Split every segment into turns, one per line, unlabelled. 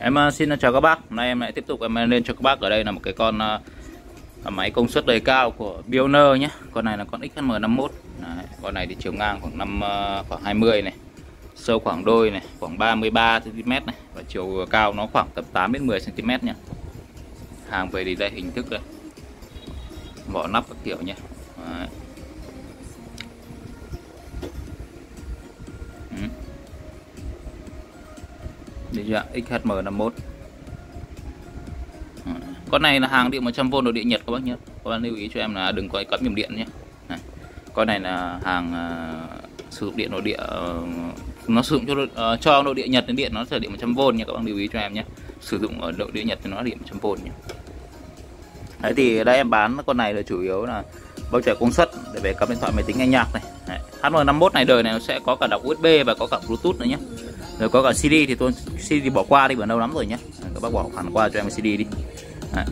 Em ờ, xin chào các bác. Hôm nay em lại tiếp tục em ờ, lên cho các bác ở đây là một cái con uh, máy công suất đầy cao của Bioner nhé. Con này là con XM51. Đấy, con này thì chiều ngang khoảng 5 uh, khoảng 20 này. Sâu khoảng đôi này, khoảng 33 cm này và chiều cao nó khoảng tầm 8 đến 10 cm nhé. Hàng về thì đây hình thức đây. Vỏ nắp các kiểu nhé. Đấy. Đấy chưa XHM51 Con này là hàng điện 100V nội địa Nhật các bác nhé. Các bác lưu ý cho em là đừng có cắm nhầm điện nhé. Này. Con này là hàng uh, sử dụng điện nội địa uh, Nó sử dụng cho uh, cho nội địa Nhật đến điện nó sẽ điện 100V nha các bác lưu ý cho em nhé. Sử dụng ở nội địa Nhật thì nó là điện 100V nhé. Đấy thì đây em bán con này là chủ yếu là bao trẻ công suất để về cắm điện thoại máy tính nghe nhạc này. Đấy. HM51 này đời này nó sẽ có cả đọc USB và có cả Bluetooth nữa nhé rồi có cả CD thì tôi CD thì bỏ qua đi bữa lâu lắm rồi nhé các bác bỏ hẳn qua cho em CD đi. Đấy.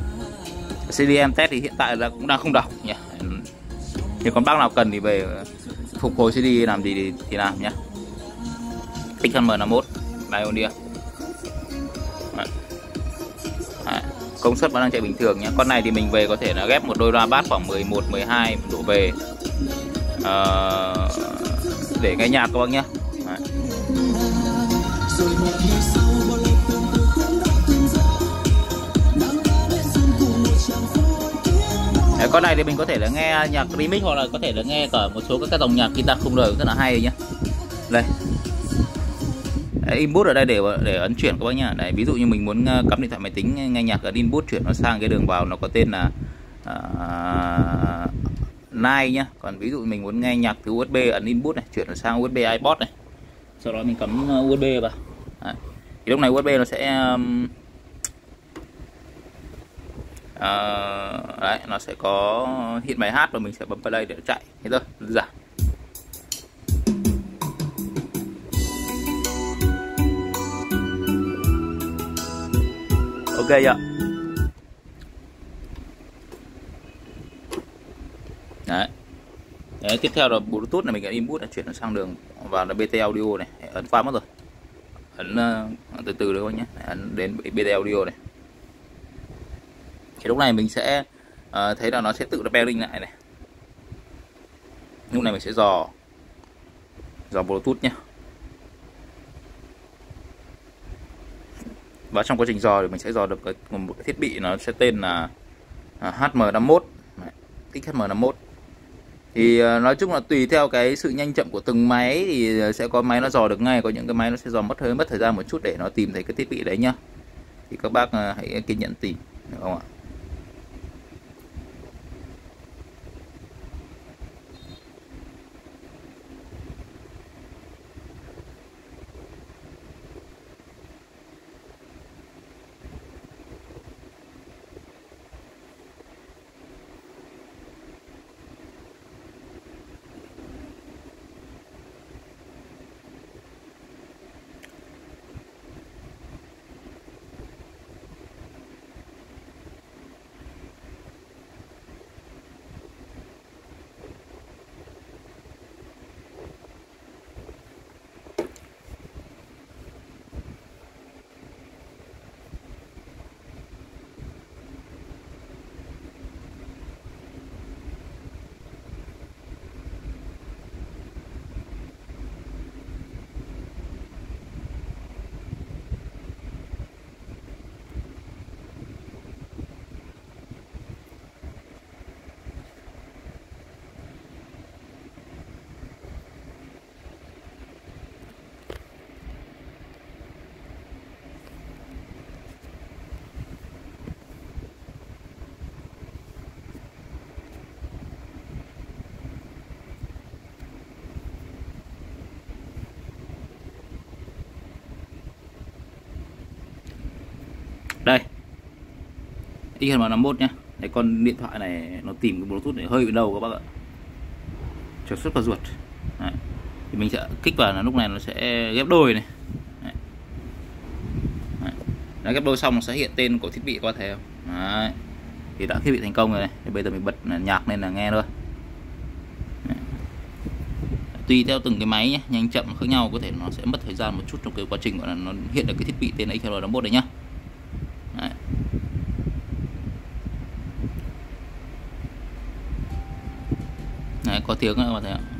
CD em test thì hiện tại là cũng đang không đọc nhé thì còn bác nào cần thì về phục hồi CD làm gì thì, thì làm nhé XM51 Dionia Đấy. Đấy. công suất vẫn đang chạy bình thường nhé con này thì mình về có thể là ghép một đôi loa bát khoảng 11 12 đổ về à, để nghe nhạc các bác nhé Đấy. Con này thì mình có thể là nghe nhạc remix hoặc là có thể là nghe cả một số các cái dòng nhạc guitar không lời rất là hay nhá. Đây. Đấy, input ở đây để để ấn chuyển các bác nhá. Đấy, ví dụ như mình muốn ờ, cắm điện thoại máy tính nghe nhạc ở input chuyển nó sang cái đường vào nó có tên là ờ, uh, Nine nhá. Còn ví dụ mình muốn nghe nhạc từ USB ấn input này chuyển nó sang USB iPod này. Sau đó mình cắm ờ, USB vào thì lúc này USB nó sẽ um, uh, đấy nó sẽ có hiện bài hát và mình sẽ bấm play để nó chạy. Thế thôi đơn giản. Ok ạ đấy. Đấy, tiếp theo là Bluetooth này mình sẽ input là chuyển nó sang đường vào là BT audio này. Ấn qua mất rồi ảnh ờ, từ từ thôi nhé. Ảnh đến BT audio này. Thì lúc này mình sẽ uh, thấy là nó sẽ tự pairing lại này. Lúc này mình sẽ dò dò Bluetooth nhé. Và trong quá trình dò thì mình sẽ dò được cái, một cái thiết bị nó sẽ tên là uh, HM51 XHM51 thì ờ, nói chung là tùy theo cái sự nhanh chậm của từng máy thì ờ, sẽ có máy nó dò được ngay, có những cái máy nó sẽ dò mất hơi, mất thời gian một chút để nó tìm thấy cái thiết bị đấy nhá. Thì các bác ờ, hãy kiên nhẫn tìm, được không ạ? Đây. XM51 nhá. Đấy, con điện thoại này nó tìm cái bluetooth này hơi bị đầu các bác ạ. Trở xuất vào ruột. Đấy. thì mình sẽ kích vào là lúc này nó sẽ ghép đôi này. Đấy. Đấy. Đấy, ghép đôi xong nó sẽ hiện tên của thiết bị qua theo Đấy. thì đã thiết bị thành công rồi này. Thì bây giờ mình bật nhạc lên là nghe thôi. Tùy theo từng cái máy nhé nhanh chậm khác nhau có thể nó sẽ mất thời gian một chút trong cái quá trình gọi là nó hiện được cái thiết bị tên là XL Download đấy nhá đấy. Đấy, có tiếng các bạn thấy ạ?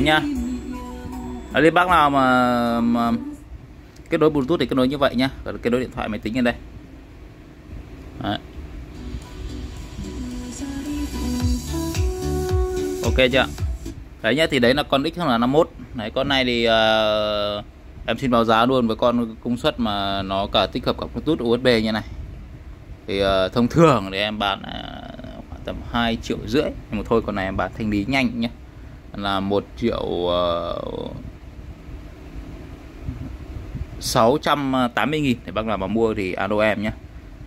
Đấy nhá đấy, bác nào mà, mà kết nối bluetooth thì kết nối như vậy nhá Còn kết nối điện thoại máy tính lên đây. Đấy. ok chưa? Đấy nhá thì đấy là con x là 51 đấy con này thì uh, em xin báo giá luôn với con công suất mà nó cả tích hợp cả bluetooth usb như này. Thì uh, thông thường thì em bán uh, khoảng tầm 2 triệu rưỡi. Nhưng mà thôi con này em bán thanh lý nhanh nhé là 1 triệu ờ, uh, 680 nghìn. Để bác nào mà mua thì alo em nhé.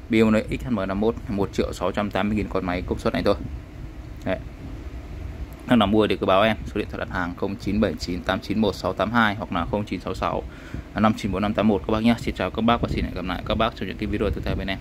BMW XM51 1 triệu 680 nghìn con máy công suất này thôi. Đấy. Bác nào mua thì cứ báo em số điện thoại đặt hàng 0979 891 682 hoặc là 0966 594 581 các bác nhé. Xin chào các bác và xin hẹn gặp lại các bác trong những cái video tiếp theo bên em.